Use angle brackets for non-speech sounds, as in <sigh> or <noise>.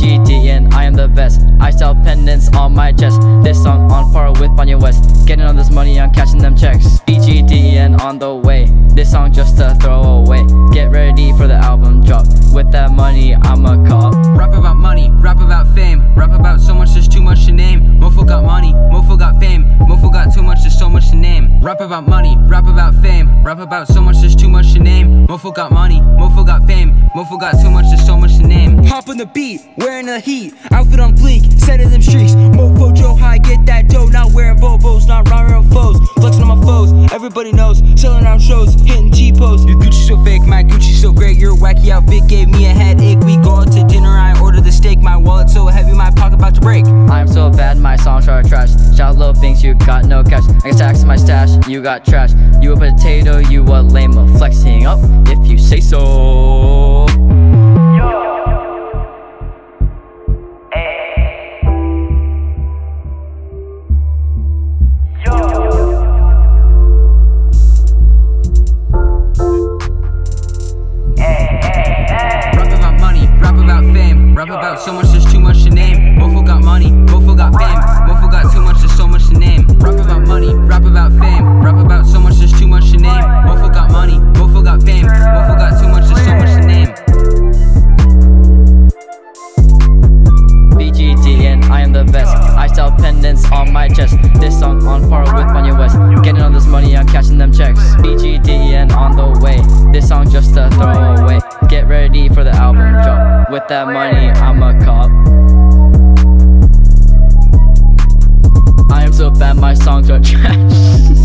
Big Dan I am the best. I sell pendants on my chest. This song on par with Kanye West. Getting all this money, I'm cashing them checks. Big Dan on the way. This song just to throw away. Get ready for the album drop. With that money, I'm a cop. Rap about money, rap about fame, rap about so much there's too much to name. Mofo got money, mofo got fame, mofo got too much there's so much to name. Rap about money, rap about fame, rap about so much there's too much to name. Mofo got money, mofo got fame, mofo got too much on the beat, wearing the heat, outfit on fleek, set in them streets. Mofo Joe high, get that dough, not wearing bobos, not rhyming on foes, flexing on my foes. Everybody knows, selling out shows, hitting T-pose. Your Gucci so fake, my Gucci so great. Your wacky outfit gave me a headache. We go out to dinner, I order the steak. My wallet so heavy, my pocket about to break. I'm so bad, my songs are trash. Shout little things, you got no cash. I got tax my stash, you got trash. You a potato, you a lame. Flexing up if you say so. So much there's too much to name. Mofo got money, mofo got fame, mofo got too much there's so much to name. Rap about money, rap about fame, rap about so much there's too much to name. Mofo got money, mofo got fame, mofo got too much there's so much to name. Big Dan I am the best. I sell pendants on my chest. This song on par with Kanye West. Getting all this money, I'm cashing them checks. Big Dan on the way. This song just to throw With that oh, money, I'm a cop. I am so bad, my songs are <laughs> trash.